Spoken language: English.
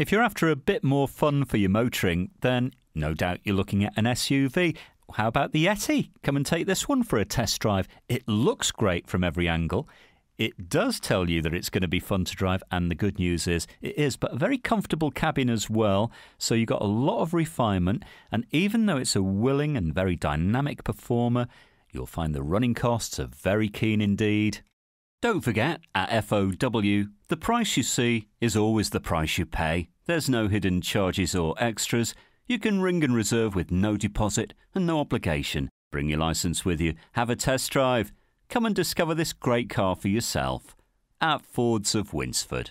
If you're after a bit more fun for your motoring, then no doubt you're looking at an SUV. How about the Yeti? Come and take this one for a test drive. It looks great from every angle. It does tell you that it's going to be fun to drive, and the good news is it is, but a very comfortable cabin as well. So you've got a lot of refinement, and even though it's a willing and very dynamic performer, you'll find the running costs are very keen indeed. Don't forget, at FOW, the price you see is always the price you pay. There's no hidden charges or extras. You can ring and reserve with no deposit and no obligation. Bring your license with you, have a test drive. Come and discover this great car for yourself at Fords of Winsford.